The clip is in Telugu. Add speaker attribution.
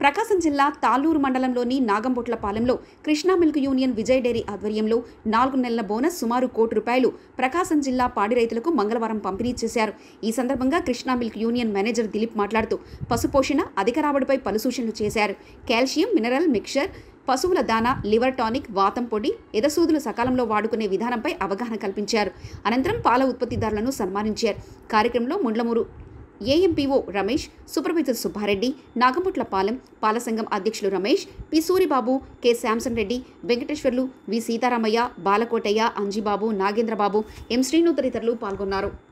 Speaker 1: ప్రకాశం జిల్లా తాలూరు మండలంలోని నాగంబొట్లపాలెంలో Krishna milk union Vijay dairy ఆధ్వర్యంలో నాలుగు నెలల బోనస్ సుమారు కోటి రూపాయలు ప్రకాశం జిల్లా పాడి రైతులకు మంగళవారం పంపిణీ చేశారు. ఈ సందర్భంగా Krishna milk union manager Dilip మాట్లాడుతూ పశుపోషణ అధిక రాబడిపై పలు సూచనలు చేశారు. కాల్షియం మినరల్ మిక్చర్ పశువుల దాన లివర్ టానిక్ వాతం పొడి ఎదసూదులు సకాలంలో వాడుకునే విధానంపై అవగాహన కల్పించారు. అనంతరం పాల ఉత్పత్తిదారులను సన్మానించారు. కార్యక్రమంలో ముండ్లమూరు ఏఎంపీఓ రమేష్ సూపర్వైజర్ సుబ్బారెడ్డి నాగంపుట్ల పాలెం అధ్యక్షులు Ramesh P Suribabu K Samson Reddy Venkateswarlu V Sitaramayya Balakotayya Anjibabu Nagendrababu M Srinu తదితరులు పాల్గొన్నారు.